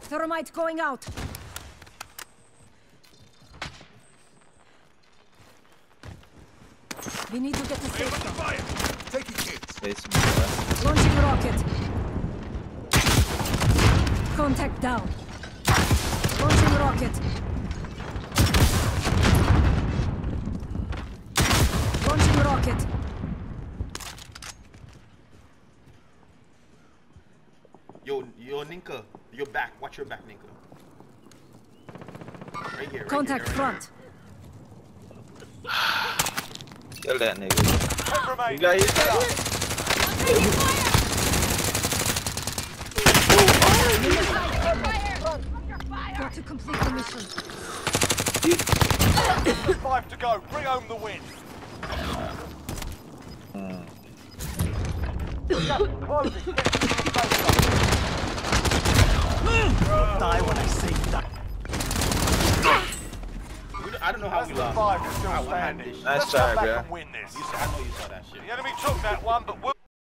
Thermite going out. We need to get to safe zone. Taking me, yeah. Launching rocket. Contact down. Launching rocket. Launching rocket. Yo, yo, Ninka, your back. Watch your back, Ninka. Right here. Right Contact here, right front. Kill that nigga. Ten You remaining. got you got Got to complete the mission. Five to go. Bring home the win. Hmm. Closing. Get to the safe zone. Die when I say die. don't- I don't know how That's we the lost. five I still standing. this. Nice Let's try, come back bro. and win this. You said, I know you saw that shit. The enemy took that one, but we'll